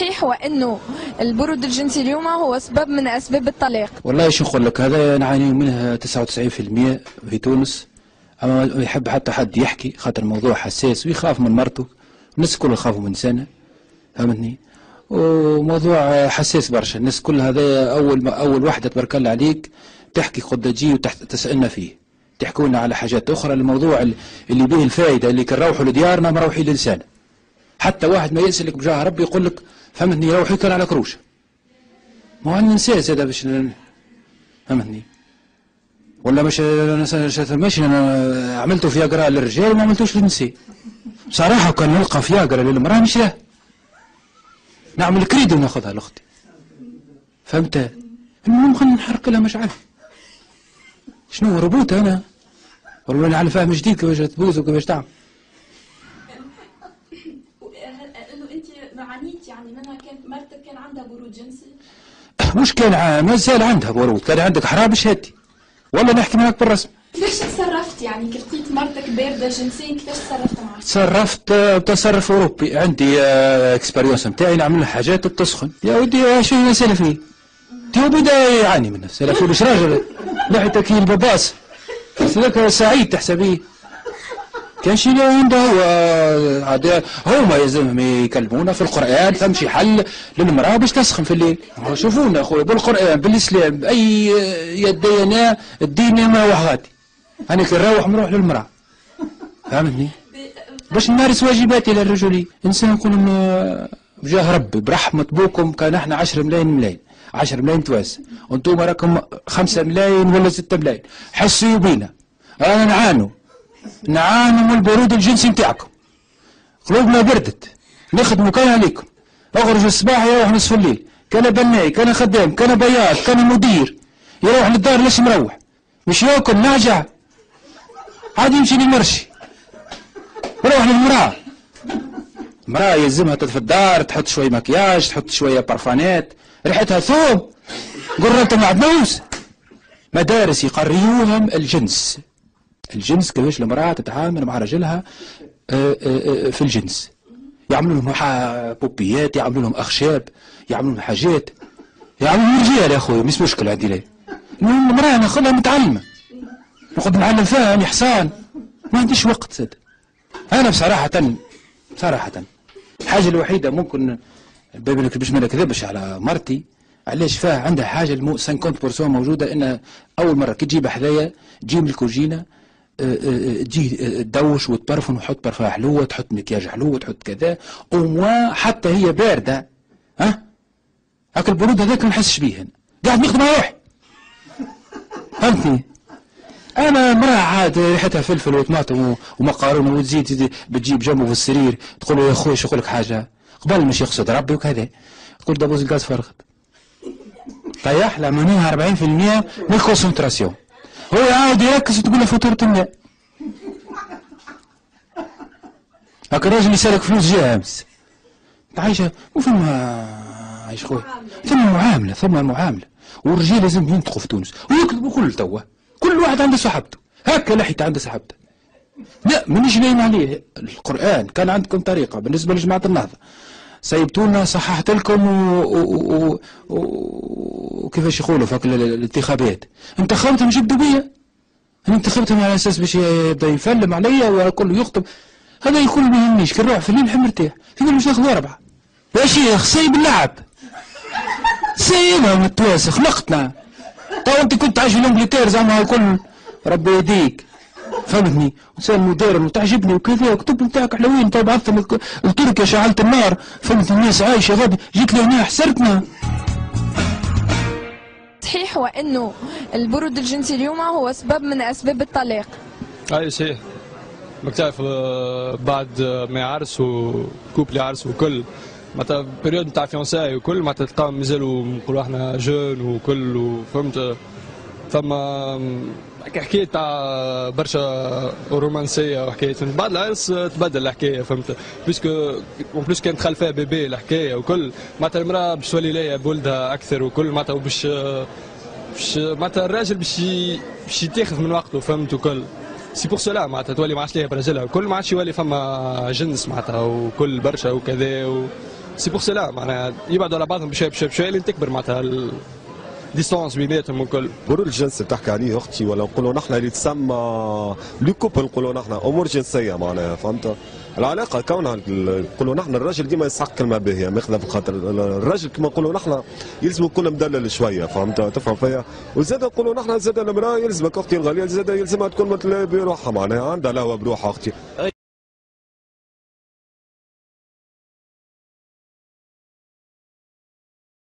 صحيح وانه البرود الجنسي اليوم هو سبب من أسباب الطلاق. والله شو نقول لك هذا نعاني منها 99% في تونس. أما ما يحب حتى حد يحكي خاطر الموضوع حساس ويخاف من مرته. الناس الكل يخافوا من سنة فهمتني؟ وموضوع حساس برشا. الناس كل هذا أول ما أول واحدة تبارك الله عليك تحكي قد تجي وتسالنا فيه. تحكوا لنا على حاجات أخرى. الموضوع اللي به الفائده اللي كنروحوا لديارنا مروحين للسنة. حتى واحد ما يسالك بجاه ربي يقول لك فهمتني روحي كان على كروشة. ما هو نساس هذا باش فهمتني. ولا مش ماشي أنا عملته فياجرا للرجال وما عملتوش للنساء. صراحة كان نلقى فياجرا للمرأة مش له نعمل كريدو ناخذها لأختي. فهمت؟ المهم خلينا نحرك لها مشعل. شنو ربوت أنا؟ والله أنا على فهم جديد كيفاش تبوز وكيفاش تعمل انه انت عانيت يعني منها كانت مرتك كان عندها برود جنسي مش كان ما زال عندها برود كان عندك حرام شهادتي والله نحكي معك بالرسم. كيفاش تصرفت يعني؟ كي لقيت مرتك باردة جنسيا كيفاش تصرفت معها؟ تصرفت بتصرف أوروبي. عندي expérience نتاعي نعمل حاجات بتسخن يا ودي شو نسال فيه تو بدا يعاني من نفسه لا مش راجل. ناحيه كي الباباس. ذاك سعيد تحسبيه. كان شي عنده عاد هما يلزمهم يكلمونا في القرآن تمشي حل للمرأة باش تسخن في الليل. شوفونا أخويا بالقرآن بالإسلام باي يدينا الدين ما هو غادي أنا كي نروح نروح للمرأة. فهمتني؟ باش نمارس واجباتي للرجولي إنسان يقول بجاه ربي برحمة بوكم كان إحنا 10 ملايين ملايين. 10 ملايين تواسع وأنتم راكم 5 ملايين ولا 6 ملايين. حسوا بينا. أنا نعانوا نعانوا من البرود الجنسي نتاعكم. قلوبنا بردت. نخدموا كان عليكم. اخرج الصباح يروح نصف الليل. كان بناي كان خدام كان بياض كان مدير. يروح للدار ليش مروح؟ مش ياكل ناجع. عادي يمشي للمرشي. يروح للمرأة. المرأة يلزمها في الدار تحط شوية مكياج تحط شوية برفانات ريحتها ثوب قربت مع مدارس يقريوهم الجنس. الجنس كيفاش المرأة تتعامل مع رجلها آه، آه، آه، في الجنس. يعملوا لهم بوبيات يعملوا لهم أخشاب يعملوا لهم حاجات. يعملوا لهم رجال يا أخوي مش مشكلة هذه ليه. المهم المرأة ناخذها متعلمة. نقعد نعلم فيها أني حصان ما عنديش وقت سد أنا بصراحة صراحة الحاجة الوحيدة ممكن بابنك باش ما نكذبش على مرتي علاش فيها عندها حاجة المو 50% موجودة إن أول مرة كي تجيب حذايا تجيب الكوجينة تجي تدوش وتبرفن وتحط برفان حلوة تحط مكياج حلوة تحط كذا وموا حتى هي باردة ها؟ هاك البرود هذاك ما نحسش بيه قاعد نخدم على روحي. فهمتني؟ أنا امراه عاد ريحتها فلفل وطماطم ومقارونه وتزيد بتجيب جنبه في السرير تقول له يا خويا شو لك حاجة؟ قبل مش يقصد ربي وكذا. تقول دابوز الغاز فرغت طيح لا معناها 40% من الكونسنتراسيون هو عاود يركز وتقول له فاتورة الماء هاك الراجل يسالك فلوس جاء أمس. عايشة وفما عايش خويا. ثم معاملة ثم معاملة. والرجال لازم ينطقوا في تونس. ويكذبوا كل توا. كل واحد عنده صاحبته. هكا لحيته عنده صاحبته. لا مانيش نايم عليه. القرآن كان عندكم طريقة بالنسبة لجماعة النهضة. سيبتونا صححت لكم وكيفاش يقولوا في الانتخابات؟ انتخبتهم جبدوا بيا أنا انتخبتهم على أساس باش يبدأ يفلم عليا وكل يخطب. هذا يكون ما يهمنيش كي نروح في الليل نحب نرتاح. في مش ناخذ أربعة. يا شيخ سايب اللعب سايبها متواسخ نقطنا تو أنت كنت عايش في ال Angleterre زعما الكل. ربي يهديك. فهمتني؟ انسان moderne وتعجبني وكذا وكتب نتاعك حلوين. تو بعثت لتركيا شعلت النار. فهمت الناس عايشة غادي. جيت لهنا حسرتنا. صحيح وأنه البرود الجنسي اليوم هو سبب من أسباب الطلاق. أي صحيح ما تعرف بعد ما يعرس و couple يعرس وكل. معناتها période نتاع fiançailles وكل معناتها تلقاهم مازالوا نقولوا إحنا jeunes وكل وفهمت. ثم حكاية تاع برشا رومانسية وحكاية. من بعد العرس تبدل الحكاية فهمت. puisque en plus كانت خلفها bébé الحكاية وكل. معناتها المرأة باش تولي ليا بولدها أكثر وكل. معناتها باش باش معناتها الراجل باش باش يتاخذ من وقته فهمت وكل c'est pour cela معناتها تولي ما عادش ليها برجلها. وكل ما عادش يولي فما جنس معناتها وكل برشا وكذا و... c'est pour cela معناها يبعدوا على بعضهم بشوي بشوي بشوي لين تكبر معناتها ال distance بيناتهم والكل برود الجنس اللي تحكي عليه أختي؟ ولا نقولوا نحن اللي تسمى le couple نقولوا نحن أمور جنسية معناها فهمت؟ العلاقة كونها نقولوا نحن الراجل ديما يسحق كلمه باهيه ماخذه في خاطر الراجل كما نقولوا نحن يلزم يكون مدلل شوية فهمت؟ تفهم فيا؟ وزاد نقولوا نحن زاد المرأة يلزمك أختي الغالية زاد يلزمها تكون متلاقي بروحها معناها عندها لهوة بروحها أختي.